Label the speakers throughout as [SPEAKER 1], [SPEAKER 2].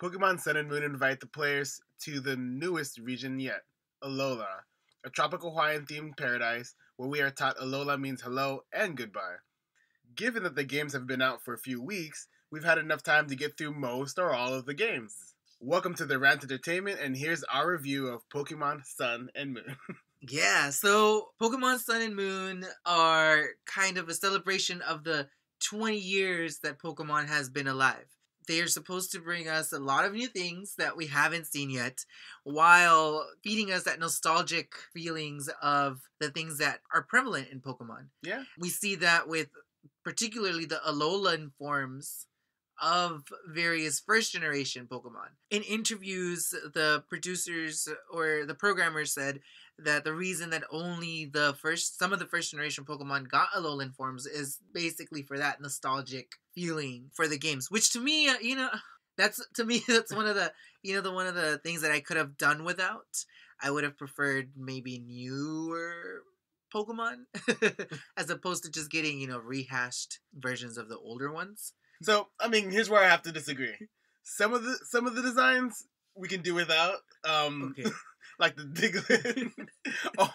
[SPEAKER 1] Pokemon Sun and Moon invite the players to the newest region yet, Alola, a tropical Hawaiian themed paradise where we are taught Alola means hello and goodbye. Given that the games have been out for a few weeks, we've had enough time to get through most or all of the games. Welcome to the Rant Entertainment, and here's our review of Pokemon Sun and Moon.
[SPEAKER 2] Yeah, so Pokemon Sun and Moon are kind of a celebration of the 20 years that Pokemon has been alive. They are supposed to bring us a lot of new things that we haven't seen yet, while feeding us that nostalgic feelings of the things that are prevalent in Pokemon.
[SPEAKER 1] yeah,
[SPEAKER 2] We see that with particularly the Alolan forms of various first generation Pokemon. In interviews, the producers or the programmers said that the reason that only the first some of the first generation Pokemon got Alolan forms is basically for that nostalgic feeling for the games, which to me, uh, you know, that's to me that's one of the you know the one of the things that I could have done without. I would have preferred maybe newer Pokemon as opposed to just getting, you know, rehashed versions of the older ones.
[SPEAKER 1] So, I mean, here's where I have to disagree. Some of the some of the designs we can do without, um,
[SPEAKER 2] Okay.
[SPEAKER 1] like the Diglett,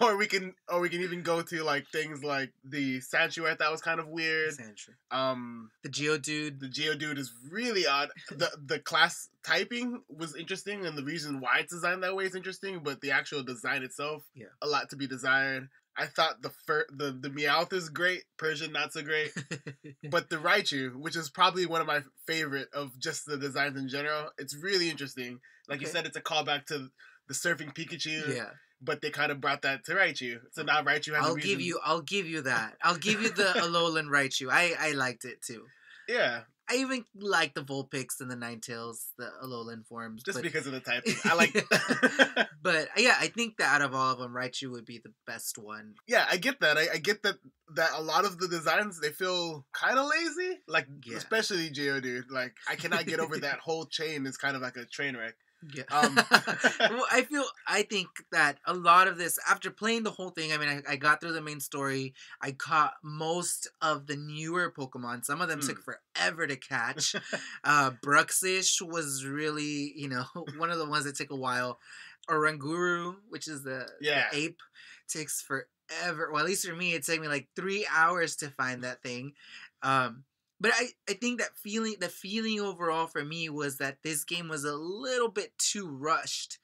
[SPEAKER 1] or we can or we can even go to like things like the. I thought was kind of weird.
[SPEAKER 2] Sandshrew.
[SPEAKER 1] Um,
[SPEAKER 2] The Geodude.
[SPEAKER 1] the Geodude is really odd. the The class typing was interesting, and the reason why it's designed that way is interesting. But the actual design itself,
[SPEAKER 2] Yeah.
[SPEAKER 1] a lot to be desired. I thought the fir- the the Meowth is great. Persian not so great. But the Raichu, which is probably one of my favorite of just the designs in general, it's really interesting. Like you said, it's a callback to the surfing Pikachu,
[SPEAKER 2] yeah.
[SPEAKER 1] but they kind of brought that to Raichu. So now Raichu has. a
[SPEAKER 2] I'll give you I'll give you that. I'll give you the Alolan Raichu. I I liked it too.
[SPEAKER 1] Yeah,
[SPEAKER 2] I even like the Vulpix and the Ninetales, the Alolan forms.
[SPEAKER 1] just
[SPEAKER 2] but,
[SPEAKER 1] because of the type. I like.
[SPEAKER 2] but yeah, I think that out of all of them, Raichu would be the best one.
[SPEAKER 1] yeah, I get that. I, I get that. That a lot of the designs they feel kind of lazy. Like
[SPEAKER 2] Yeah.
[SPEAKER 1] especially Geodude. Like I cannot get over that whole chain. is kind of like a train wreck.
[SPEAKER 2] Yeah.
[SPEAKER 1] Um,
[SPEAKER 2] well, I feel I think that a lot of this after playing the whole thing. I mean, I, I got through the main story. I caught most of the newer Pokemon. Some of them
[SPEAKER 1] Hmm.
[SPEAKER 2] took forever to catch. uh, Bruxish was really, you know, one of the ones that took a while. Oranguru, which is the, the ape, takes forever. Well, at least for me, it took me like three hours to find that thing. Um, but I, I think that feeling the feeling overall for me was that this game was a little bit too rushed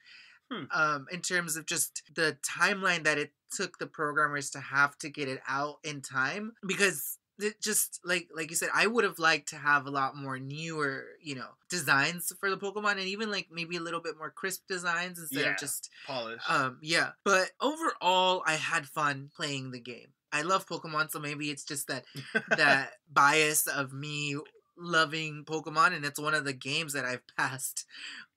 [SPEAKER 1] Hmm.
[SPEAKER 2] um, in terms of just the timeline that it took the programmers to have to get it out in time because it just like like you said i would have liked to have a lot more newer you know designs for the pokemon and even like maybe a little bit more crisp designs instead
[SPEAKER 1] Yeah.
[SPEAKER 2] of just
[SPEAKER 1] polished
[SPEAKER 2] um, yeah. But overall, I had fun playing the game. I love Pokemon, so maybe it's just that that bias of me loving Pokemon, and it's one of the games that I've passed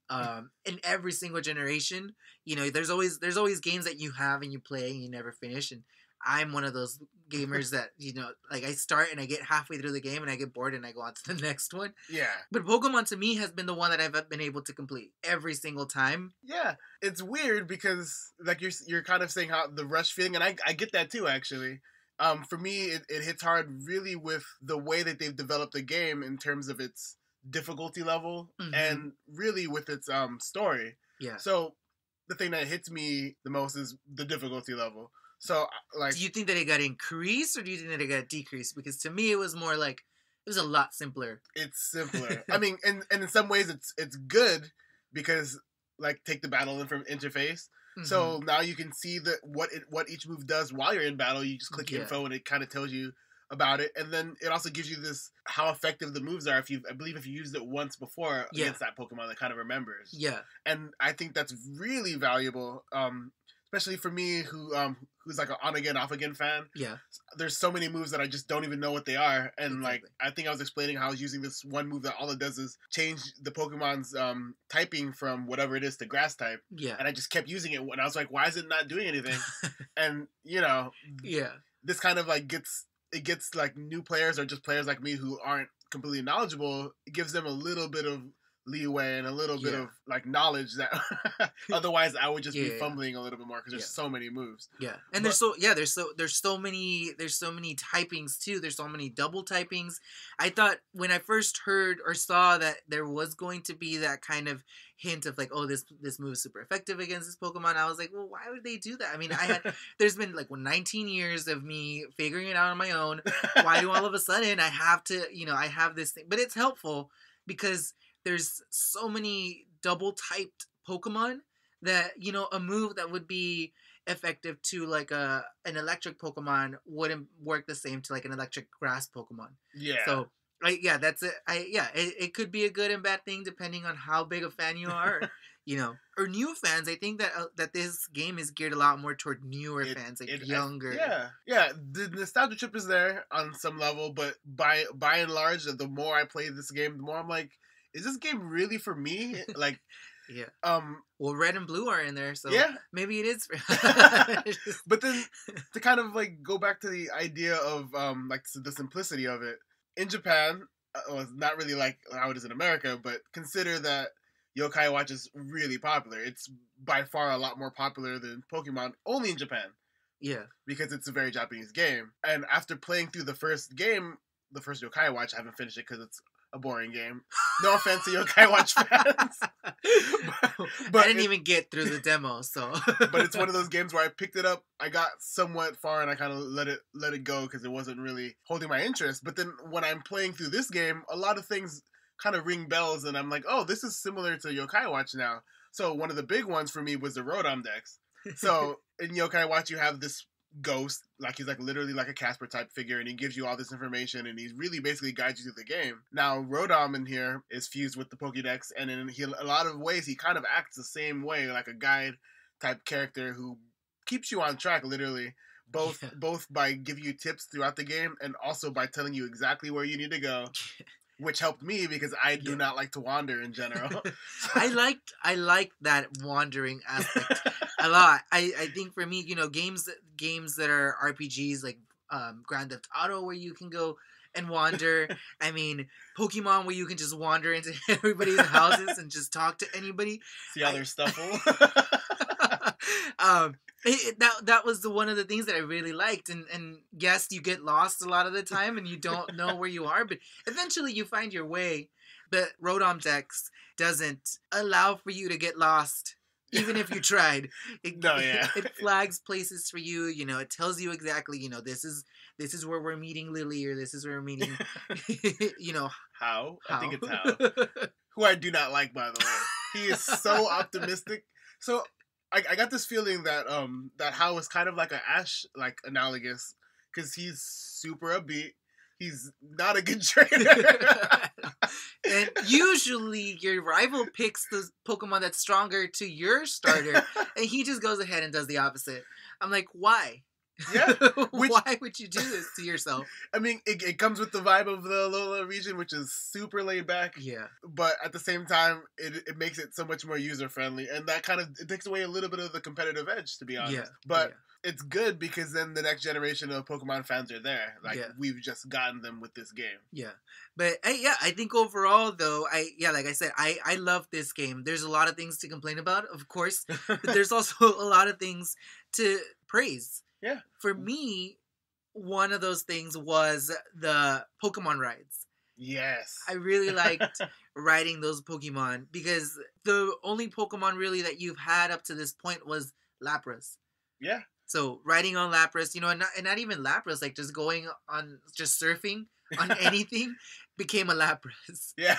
[SPEAKER 2] um, in every single generation. You know, there's always there's always games that you have and you play and you never finish, and I'm one of those gamers that you know, like I start and I get halfway through the game and I get bored and I go on to the next one.
[SPEAKER 1] yeah.
[SPEAKER 2] But Pokemon to me has been the one that I've been able to complete every single time.
[SPEAKER 1] Yeah, it's weird because like you're you're kind of saying how the rush feeling, and I I get that too actually. Um, for me, it, it hits hard really with the way that they've developed the game in terms of its difficulty level
[SPEAKER 2] Mhm.
[SPEAKER 1] and really with its um story.
[SPEAKER 2] Yeah.
[SPEAKER 1] So the thing that hits me the most is the difficulty level. So uh, like
[SPEAKER 2] do you think that it got increased or do you think that it got decreased? Because to me, it was more like it was a lot simpler.
[SPEAKER 1] it's simpler. I mean, and and in some ways it's it's good because like take the battle inf- interface.
[SPEAKER 2] Mm-hmm.
[SPEAKER 1] So now you can see that what it, what each move does while you're in battle. You just click
[SPEAKER 2] Yeah.
[SPEAKER 1] info and it kind of tells you about it, and then it also gives you this how effective the moves are. If you, I believe, if you used it once before
[SPEAKER 2] Yeah.
[SPEAKER 1] against that Pokemon, that kind of remembers.
[SPEAKER 2] yeah,
[SPEAKER 1] And I think that's really valuable, um, especially for me who um who's like an on again off again fan.
[SPEAKER 2] yeah,
[SPEAKER 1] There's so many moves that I just don't even know what they are, and like I think I was explaining how I was using this one move that all it does is change the Pokemon's um typing from whatever it is to grass type
[SPEAKER 2] yeah,
[SPEAKER 1] and I just kept using it. And I was like, why is it not doing anything? and you know,
[SPEAKER 2] yeah,
[SPEAKER 1] this kind of like gets it gets like new players or just players like me who aren't completely knowledgeable. It gives them a little bit of leeway and a little bit
[SPEAKER 2] Yeah.
[SPEAKER 1] of like knowledge that otherwise I would just be
[SPEAKER 2] Yeah.
[SPEAKER 1] fumbling a little bit more because there's
[SPEAKER 2] Yeah.
[SPEAKER 1] so many moves.
[SPEAKER 2] Yeah, and there's so yeah, there's so there's so many there's so many typings too. There's so many double typings. I thought when I first heard or saw that there was going to be that kind of hint of like, oh, this this move is super effective against this Pokemon. I was like, well, why would they do that? I mean, I had there's been like 19 years of me figuring it out on my own. Why do all of a sudden I have to, you know, I have this thing? But it's helpful because there's so many double typed Pokemon that you know a move that would be effective to like a an electric Pokemon wouldn't work the same to like an electric grass Pokemon.
[SPEAKER 1] yeah.
[SPEAKER 2] So I, yeah, that's it. I yeah, it, it could be a good and bad thing depending on how big a fan you are. you know, or new fans. I think that uh, that this game is geared a lot more toward newer
[SPEAKER 1] It-
[SPEAKER 2] fans, like
[SPEAKER 1] it- I-
[SPEAKER 2] younger.
[SPEAKER 1] yeah, yeah. The nostalgia trip is there on some level, but by by and large, the more I play this game, the more I'm like, is this game really for me? like,
[SPEAKER 2] yeah.
[SPEAKER 1] um,
[SPEAKER 2] Well, red and blue are in there, so
[SPEAKER 1] Yeah.
[SPEAKER 2] maybe it is.
[SPEAKER 1] But then to kind of like go back to the idea of um like the simplicity of it in Japan, uh, well, it's not really like how it is in America, but consider that Yokai Watch is really popular. It's by far a lot more popular than Pokemon, only in Japan
[SPEAKER 2] yeah,
[SPEAKER 1] because it's a very Japanese game. And after playing through the first game, the first Yokai Watch, I haven't finished it because it's a boring game. No offense to Yokai Watch fans, but
[SPEAKER 2] I didn't
[SPEAKER 1] it-
[SPEAKER 2] even get through the demo, so.
[SPEAKER 1] but it's one of those games where I picked it up, I got somewhat far, and I kind of let it let it go because it wasn't really holding my interest. But then when I'm playing through this game, a lot of things kind of ring bells, and I'm like, oh, this is similar to Yokai Watch now. So one of the big ones for me was the Rotom Dex. So in Yokai Watch, you have this ghost, like he's like literally like a Casper type figure, and he gives you all this information, and he really basically guides you through the game. Now Rotom in here is fused with the Pokédex, and in he, a lot of ways he kind of acts the same way, like a guide type character who keeps you on track, literally. Both
[SPEAKER 2] Yeah.
[SPEAKER 1] both by giving you tips throughout the game, and also by telling you exactly where you need to go. Which helped me because I do
[SPEAKER 2] Yeah.
[SPEAKER 1] not like to wander in general.
[SPEAKER 2] I liked I liked that wandering aspect a lot. I, I think for me, you know, games that games that are RPGs like um, Grand Theft Auto, where you can go and wander. I mean, Pokemon, where you can just wander into everybody's houses and just talk to anybody.
[SPEAKER 1] See how they're stuffle.
[SPEAKER 2] um, it- that that was the one of the things that I really liked. And and yes, you get lost a lot of the time, and you don't know where you are, but eventually you find your way. But Rotom Dex doesn't allow for you to get lost. Even if you tried, it,
[SPEAKER 1] No, yeah.
[SPEAKER 2] it flags places for you. You know, it tells you exactly. You know, this is this is where we're meeting Lillie, or this is where we're meeting. you know,
[SPEAKER 1] Hau?
[SPEAKER 2] Hau?
[SPEAKER 1] I think it's Hau. Who I do not like, by the way. He is so optimistic. So I, I got this feeling that um that Hau is kind of like a Ash like analogous because he's super upbeat. He's not a good trainer.
[SPEAKER 2] and usually your rival picks the Pokemon that's stronger to your starter, and he just goes ahead and does the opposite. I'm like, why?
[SPEAKER 1] Yeah, which-
[SPEAKER 2] why would you do this to yourself?
[SPEAKER 1] I mean, it, it comes with the vibe of the Alola region, which is super laid back.
[SPEAKER 2] Yeah,
[SPEAKER 1] but at the same time, it, it makes it so much more user friendly, and that kind of it takes away a little bit of the competitive edge, to be honest.
[SPEAKER 2] yeah,
[SPEAKER 1] But it's good because then the next generation of Pokemon fans are there. Like
[SPEAKER 2] Yeah.
[SPEAKER 1] we've just gotten them with this game.
[SPEAKER 2] yeah, but I, yeah, I think overall though, I yeah, like I said, I I love this game. There's a lot of things to complain about, of course, but there's also a lot of things to praise.
[SPEAKER 1] Yeah.
[SPEAKER 2] For me, one of those things was the Pokemon rides.
[SPEAKER 1] yes.
[SPEAKER 2] I really liked riding those Pokemon because the only Pokemon really that you've had up to this point was Lapras.
[SPEAKER 1] yeah.
[SPEAKER 2] So riding on Lapras, you know, and not, and not even Lapras, like just going on, just surfing on anything became a Lapras.
[SPEAKER 1] Yeah.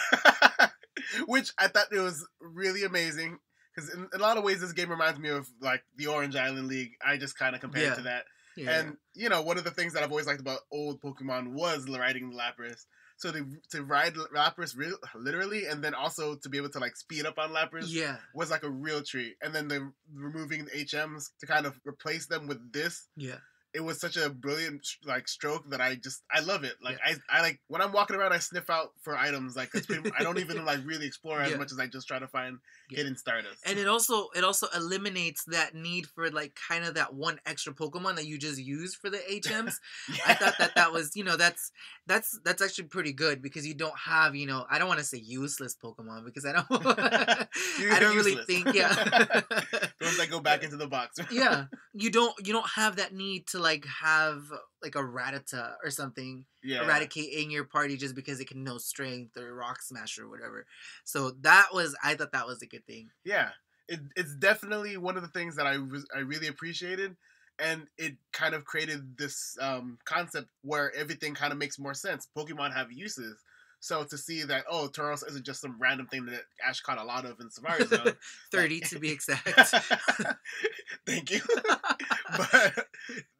[SPEAKER 1] Which I thought it was really amazing because in, in a lot of ways this game reminds me of like the Orange Island League. I just kind of compared
[SPEAKER 2] Yeah.
[SPEAKER 1] it to that.
[SPEAKER 2] Yeah.
[SPEAKER 1] And you know, one of the things that I've always liked about old Pokemon was riding Lapras. So to to ride Lapras real, literally, and then also to be able to like speed up on Lapras
[SPEAKER 2] yeah,
[SPEAKER 1] was like a real treat. And then the removing the HMs to kind of replace them with this,
[SPEAKER 2] yeah,
[SPEAKER 1] it was such a brilliant like stroke that I just I love it. Like I I like when I'm walking around, I sniff out for items. Like it's pretty, I don't even like really explore as much as I just try to find
[SPEAKER 2] Yeah.
[SPEAKER 1] hidden Stardust.
[SPEAKER 2] and it also it also eliminates that need for like kind of that one extra Pokemon that you just use for the HMs. I thought that that was you know that's that's that's actually pretty good because you don't have you know I don't want to say useless Pokemon because I don't I don't really think yeah
[SPEAKER 1] Those that go back into the box.
[SPEAKER 2] yeah you don't you don't have that need to like have like a Rattata or something
[SPEAKER 1] yeah.
[SPEAKER 2] a Raticate in your party just because it can know strength or rock smash or whatever so that was I thought that was a good thing
[SPEAKER 1] Yeah, it, it's definitely one of the things that I was I really appreciated, and it kind of created this um, concept where everything kind of makes more sense. Pokemon have uses, so to see that oh, Tauros isn't just some random thing that Ash caught a lot of in Safari Zone.
[SPEAKER 2] 30 to be exact
[SPEAKER 1] Thank you. but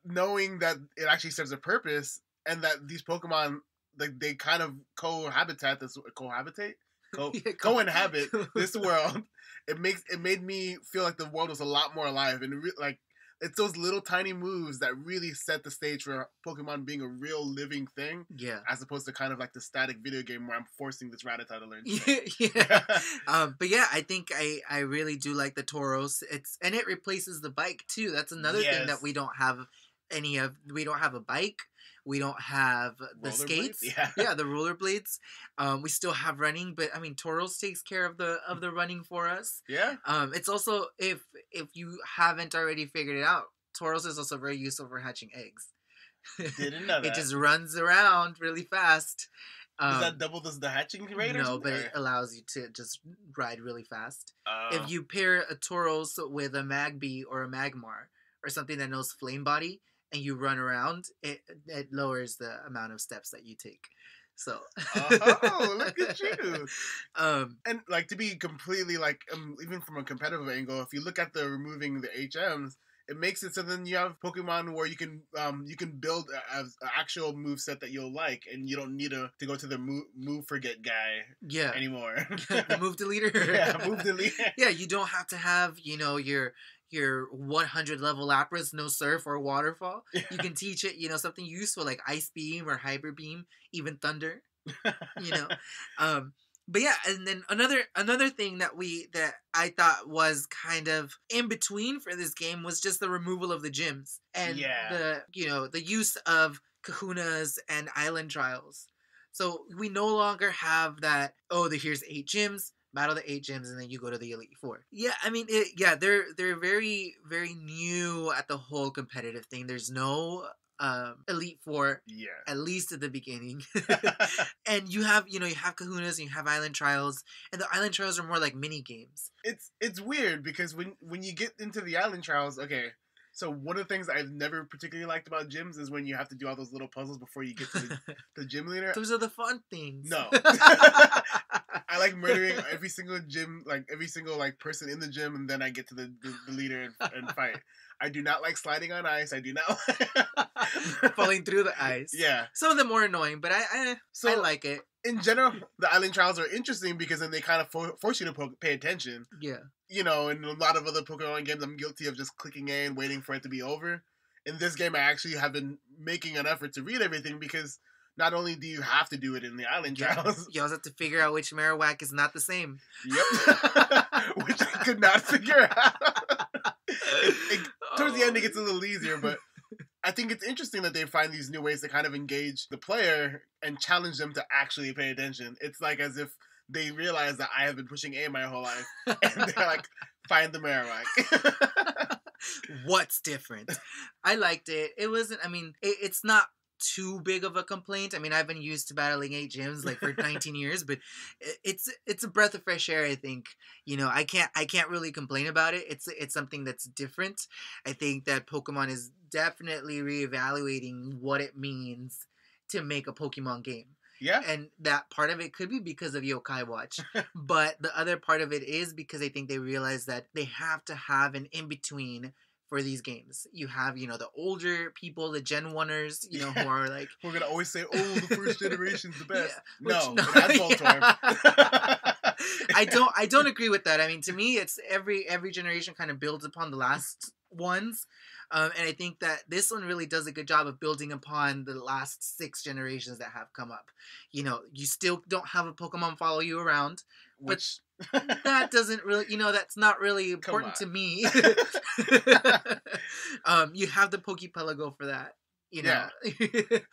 [SPEAKER 1] knowing that it actually serves a purpose, and that these Pokemon like they kind of cohabitat this cohabitate? Co
[SPEAKER 2] Yeah,
[SPEAKER 1] co-inhabit this world. It makes it made me feel like the world was a lot more alive and re- like it's those little tiny moves that really set the stage for pokemon being a real living thing
[SPEAKER 2] yeah.
[SPEAKER 1] as opposed to kind of like the static video game where i'm forcing this Rattata to learn
[SPEAKER 2] yeah, um, but yeah, I think I, I really do like the Tauros. It's and it replaces the bike too. That's another thing that we don't have any of. We don't have a bike. We don't have the
[SPEAKER 1] Rollerblades?
[SPEAKER 2] skates.
[SPEAKER 1] Yeah.
[SPEAKER 2] yeah, the rollerblades. Um, we still have running, but I mean, Tauros takes care of the of the running for us.
[SPEAKER 1] yeah
[SPEAKER 2] Um, it's also if if you haven't already figured it out, Tauros is also very useful for hatching eggs.
[SPEAKER 1] didn't know that
[SPEAKER 2] it just runs around really fast.
[SPEAKER 1] does
[SPEAKER 2] Um,
[SPEAKER 1] that double this the hatching rate
[SPEAKER 2] no, but it allows you to just ride really fast.
[SPEAKER 1] Oh.
[SPEAKER 2] If you pair a Tauros with a Magby or a Magmar or something that knows Flame Body and you run around, it it lowers the amount of steps that you take. So,
[SPEAKER 1] oh look at you
[SPEAKER 2] um,
[SPEAKER 1] and like to be completely like um, even from a competitive angle if you look at the removing the hms it makes it so then you have pokemon where you can um you can build an actual move set that you'll like and you don't need to, to go to the move, move forget guy
[SPEAKER 2] yeah,
[SPEAKER 1] anymore
[SPEAKER 2] the move deleter.
[SPEAKER 1] yeah move delete
[SPEAKER 2] yeah, you don't have to have you know your your 100 level Lapras, no surf or waterfall. You can teach it, you know, something useful like ice beam or hyper beam, even thunder. you know, um, but yeah, and then another another thing that we that I thought was kind of in between for this game was just the removal of the gyms and
[SPEAKER 1] Yeah.
[SPEAKER 2] the you know the use of kahunas and island trials. So we no longer have that. Oh, the, here's eight gyms. Battle the eight gyms, and then you go to the elite four. Yeah, I mean, it, yeah, they're they're very very new at the whole competitive thing. There's no um, elite four
[SPEAKER 1] yeah
[SPEAKER 2] at least at the beginning. and you have, you know, you have kahunas and you have island trials, and the island trials are more like mini games.
[SPEAKER 1] it's it's weird because when when you get into the island trials okay so one of the things I've never particularly liked about gyms is when you have to do all those little puzzles before you get to the, the gym leader.
[SPEAKER 2] Those are the fun things.
[SPEAKER 1] No. I like murdering every single gym, like every single like person in the gym, and then I get to the, the, the leader and, and fight. I do not like sliding on ice. I do not.
[SPEAKER 2] Falling through the ice.
[SPEAKER 1] Yeah.
[SPEAKER 2] Some of them more annoying, but I I,
[SPEAKER 1] So
[SPEAKER 2] I like it.
[SPEAKER 1] in general, the island trials are interesting because then they kind of for- force you to po- pay attention.
[SPEAKER 2] Yeah.
[SPEAKER 1] You know, in a lot of other Pokemon games, I'm guilty of just clicking A and waiting for it to be over. In this game, I actually have been making an effort to read everything because not only do you have to do it in the island trials,
[SPEAKER 2] You also have to figure out which Marowak is not the same.
[SPEAKER 1] Yep. Which I could not figure out. It- it- towards the end, it gets a little easier, but I think it's interesting that they find these new ways to kind of engage the player and challenge them to actually pay attention. It's like as if they realize that I have been pushing A my whole life, and they're like, find the Marowak.
[SPEAKER 2] What's different? I liked it. It wasn't. I mean, it, it's not too big of a complaint. I mean, I've been used to battling eight gyms like for 19 years, but it's it's a breath of fresh air. I think you know I can't I can't really complain about it. It's it's something that's different. I think that Pokemon is definitely reevaluating what it means to make a Pokemon game
[SPEAKER 1] yeah,
[SPEAKER 2] and that part of it could be because of Yokai Watch, but the other part of it is because I think they realize that they have to have an in between for these games. You have, you know, the older people, the Gen Oneers, you know, who are like,
[SPEAKER 1] we're gonna always say, "Oh, the first generation's the best."
[SPEAKER 2] which-
[SPEAKER 1] no,
[SPEAKER 2] no,
[SPEAKER 1] it has Voltorb.
[SPEAKER 2] I don't, I don't agree with that. I mean, to me, it's every every generation kind of builds upon the last ones. Um, and I think that this one really does a good job of building upon the last six generations that have come up. You know, you still don't have a Pokemon follow you around.
[SPEAKER 1] Which
[SPEAKER 2] That doesn't really, you know, that's not really important to me. um, you have the Pokepelago for that. You know,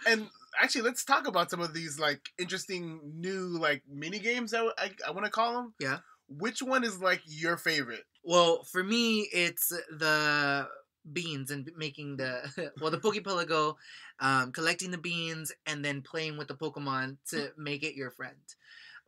[SPEAKER 1] and actually, let's talk about some of these like interesting new like mini games. I I, I want to call them.
[SPEAKER 2] Yeah.
[SPEAKER 1] Which one is like your favorite?
[SPEAKER 2] Well, for me, it's the beans and making the well the Pokepelago, um, collecting the beans and then playing with the Pokemon to make it your friend.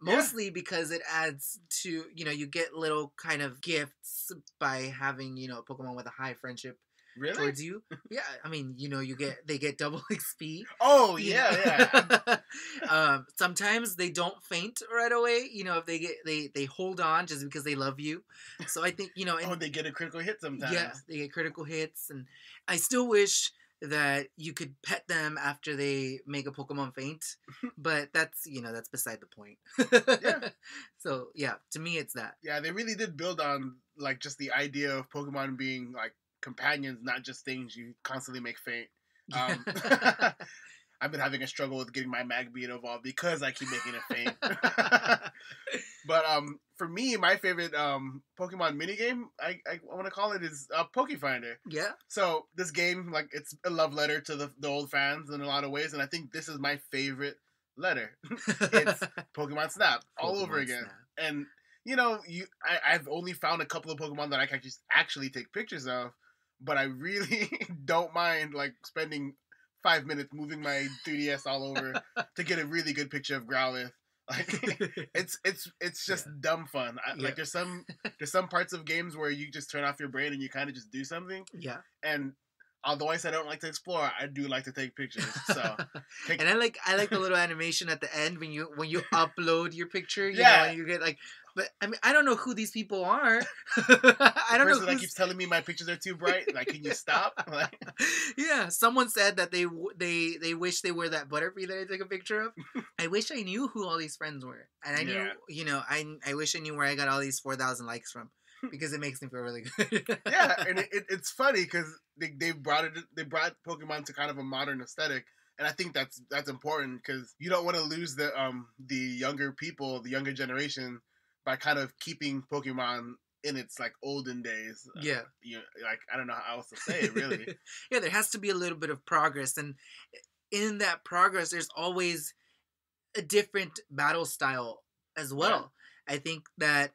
[SPEAKER 1] Yeah.
[SPEAKER 2] Mostly because it adds to you know you get little kind of gifts by having you know a Pokemon with a high friendship
[SPEAKER 1] Really?
[SPEAKER 2] towards you. Yeah, I mean you know you get they get double XP.
[SPEAKER 1] oh yeah,
[SPEAKER 2] know?
[SPEAKER 1] yeah.
[SPEAKER 2] um, sometimes they don't faint right away. You know if they get they they hold on just because they love you. So I think you know and
[SPEAKER 1] oh, they get a critical hit sometimes.
[SPEAKER 2] yeah, they get critical hits, and I still wish that you could pet them after they make a Pokemon faint, but that's you know that's beside the point.
[SPEAKER 1] Yeah.
[SPEAKER 2] So yeah, to me it's that.
[SPEAKER 1] Yeah, they really did build on like just the idea of Pokemon being like companions, not just things you constantly make faint. Um, I've been having a struggle with getting my Magby to evolve because I keep making it faint. but um, for me, my favorite um Pokemon minigame, I I want to call it is uh, Pokefinder.
[SPEAKER 2] yeah,
[SPEAKER 1] So this game, like, it's a love letter to the, the old fans in a lot of ways, and I think this is my favorite letter. It's Pokemon Snap all over again,
[SPEAKER 2] Snap.
[SPEAKER 1] and you know, you I, I've only found a couple of Pokemon that I can just actually take pictures of, but I really don't mind like spending five minutes moving my 3DS all over to get a really good picture of Growlithe. Like it's it's it's just dumb fun. I,
[SPEAKER 2] Yeah.
[SPEAKER 1] Like there's some there's some parts of games where you just turn off your brain and you kind of just do something.
[SPEAKER 2] yeah,
[SPEAKER 1] And although I said I don't like to explore, I do like to take pictures. So take,
[SPEAKER 2] and I like I like the little animation at the end when you when you upload your picture. You know,
[SPEAKER 1] Yeah.
[SPEAKER 2] and you get like, but I mean I don't know who these people are. I don't know
[SPEAKER 1] person that keeps telling me my pictures are too bright. Like, can you stop? Like,
[SPEAKER 2] yeah, someone said that they they they wish they were that Butterfree that I took a picture of. I wish I knew who all these friends were, and I knew
[SPEAKER 1] Yeah.
[SPEAKER 2] you know I I wish I knew where I got all these four thousand likes from because it makes me feel really good.
[SPEAKER 1] yeah, and it, it, it's funny because they they brought it they brought Pokemon to kind of a modern aesthetic, and I think that's that's important because you don't want to lose the um the younger people, the younger generation, by kind of keeping Pokemon in its like olden days. Uh,
[SPEAKER 2] yeah,
[SPEAKER 1] you like I don't know how else to say it really.
[SPEAKER 2] yeah, there has to be a little bit of progress, and in that progress, there's always a different battle style as well. I think that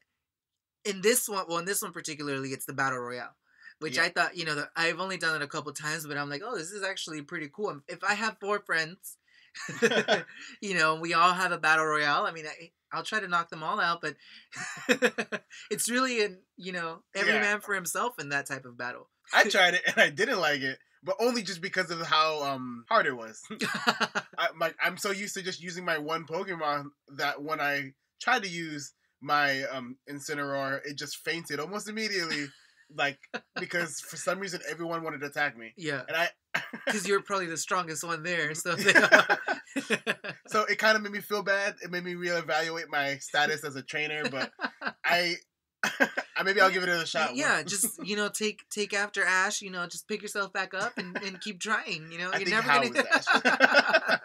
[SPEAKER 2] in this one, well, in this one particularly, it's the battle royale, which
[SPEAKER 1] Yeah.
[SPEAKER 2] I thought, you know, that I've only done it a couple times, but I'm like, oh, this is actually pretty cool. If I have four friends, you know, we all have a battle royale. I mean, I, I'll try to knock them all out, but it's really an, you know, every
[SPEAKER 1] Yeah.
[SPEAKER 2] man for himself in that type of battle.
[SPEAKER 1] I tried it and I didn't like it, but only just because of how um hard it was. I, like I'm so used to just using my one Pokemon that when I tried to use my um Incineroar, it just fainted almost immediately, like because for some reason everyone wanted to attack me,
[SPEAKER 2] yeah.
[SPEAKER 1] and I
[SPEAKER 2] because you're probably the strongest one there. So,
[SPEAKER 1] so it kind of made me feel bad. It made me reevaluate my status as a trainer, but I. I maybe I'll give it a shot.
[SPEAKER 2] yeah, just you know, take take after Ash. You know, just pick yourself back up and, and keep trying. You know,
[SPEAKER 1] I
[SPEAKER 2] you're never gonna.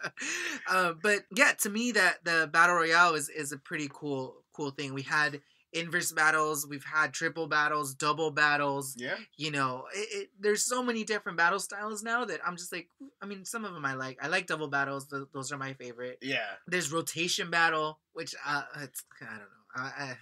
[SPEAKER 2] uh, but yeah, to me, that the battle royale is is a pretty cool cool thing. We had inverse battles, we've had triple battles, double battles.
[SPEAKER 1] yeah,
[SPEAKER 2] You know, it, it, there's so many different battle styles now that I'm just like, I mean, some of them I like. I like double battles; th- those are my favorite.
[SPEAKER 1] yeah.
[SPEAKER 2] There's rotation battle, which uh, it's I don't know. I,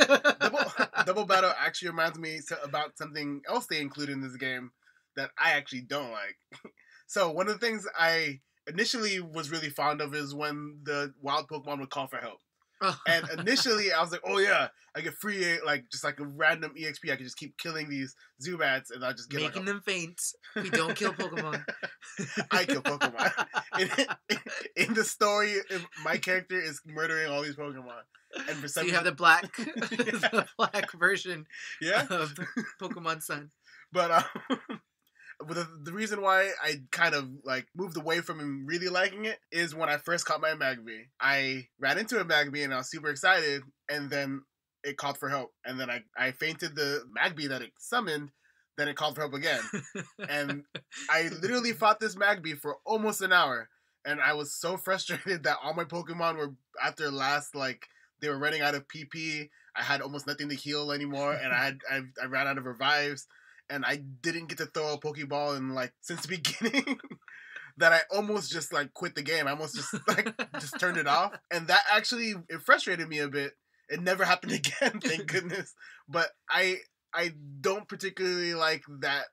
[SPEAKER 2] I,
[SPEAKER 1] double double battle actually reminds me to, about something else they include in this game that I actually don't like. so one of the things I initially was really fond of is when the wild Pokemon would call for help. And initially I was like, oh yeah, I get free like just like a random EXP. I can just keep killing these Zubats and I'll just get
[SPEAKER 2] making
[SPEAKER 1] like,
[SPEAKER 2] them faint. We don't kill Pokemon.
[SPEAKER 1] I kill Pokemon. in, in the story, my character is murdering all these Pokemon. And for
[SPEAKER 2] so
[SPEAKER 1] some
[SPEAKER 2] you have the
[SPEAKER 1] reason-
[SPEAKER 2] black, the black version
[SPEAKER 1] yeah.
[SPEAKER 2] of Pokemon Sun.
[SPEAKER 1] But um, but the, the reason why I kind of like moved away from him really liking it is when I first caught my Magby. I ran into a Magby and I was super excited, and then it called for help, and then I I fainted the Magby that it summoned. then it called for help again. And I literally fought this Magby for almost an hour, and I was so frustrated that all my Pokemon were after last like they were running out of PP. I had almost nothing to heal anymore, and I had I, I ran out of revives, and I didn't get to throw a Pokeball in like since the beginning. that I almost just like quit the game. I almost just like just turned it off, and that actually it frustrated me a bit. It never happened again, thank goodness. But I I don't particularly like that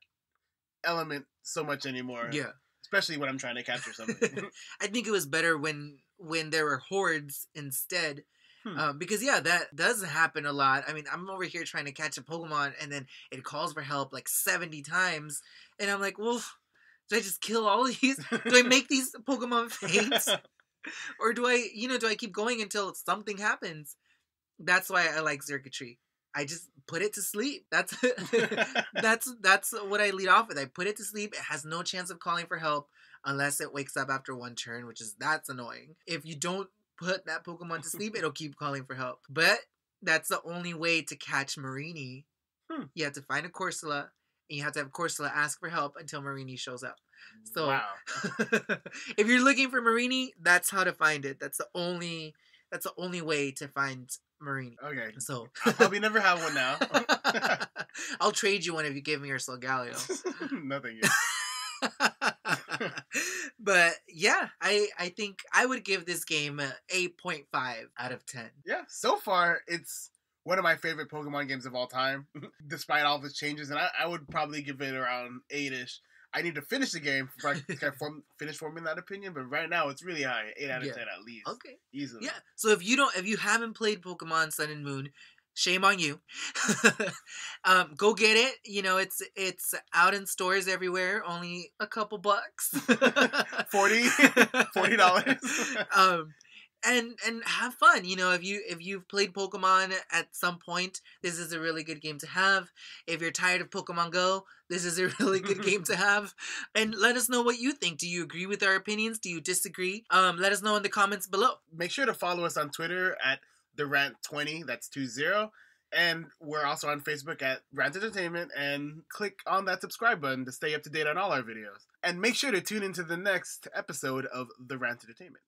[SPEAKER 1] element so much anymore.
[SPEAKER 2] yeah.
[SPEAKER 1] especially when I'm trying to capture something.
[SPEAKER 2] I think it was better when when there were hordes instead.
[SPEAKER 1] Hmm.
[SPEAKER 2] Um, because yeah, that does happen a lot. I mean, I'm over here trying to catch a Pokemon, and then it calls for help like 70 times, and I'm like, well, do I just kill all these? Do I make these Pokemon faint, or do I, you know, do I keep going until something happens? That's why I like circuitry. I just put it to sleep. That's that's that's what I lead off with. I put it to sleep. It has no chance of calling for help unless it wakes up after one turn, which is that's annoying. If you don't put that Pokemon to sleep, it'll keep calling for help. But that's the only way to catch Mareanie.
[SPEAKER 1] Hmm.
[SPEAKER 2] You have to find a Corsola, and you have to have Corsola ask for help until Mareanie shows up. So
[SPEAKER 1] wow.
[SPEAKER 2] if you're looking for Mareanie, that's how to find it. That's the only that's the only way to find Mareanie.
[SPEAKER 1] Okay.
[SPEAKER 2] So
[SPEAKER 1] I'll probably never have one now.
[SPEAKER 2] I'll trade you one if you give me your Solgaleo.
[SPEAKER 1] Nothing.
[SPEAKER 2] But yeah, I I think I would give this game a 8.5 out of 10.
[SPEAKER 1] Yeah. So far, it's one of my favorite Pokemon games of all time, despite all of its changes, and I, I would probably give it around eight-ish. I need to finish the game before I can form, finish forming that opinion, but right now it's really high, eight out of
[SPEAKER 2] Yeah.
[SPEAKER 1] ten at least,
[SPEAKER 2] Okay.
[SPEAKER 1] easily.
[SPEAKER 2] Yeah. So if you don't if you haven't played Pokemon Sun and Moon, shame on you. um, go get it. You know, it's it's out in stores everywhere, only a couple bucks.
[SPEAKER 1] 40 Forty dollars.
[SPEAKER 2] um and and have fun you know if you if you've played pokemon at some point this is a really good game to have if you're tired of pokemon go this is a really good game to have and let us know what you think do you agree with our opinions do you disagree um let us know in the comments below
[SPEAKER 1] Make sure to follow us on Twitter at the Rant Twenty. That's two zero. And we're also on Facebook at Rant Entertainment and click on that subscribe button to stay up to date on all our videos. And make sure to tune into the next episode of The Rant Entertainment.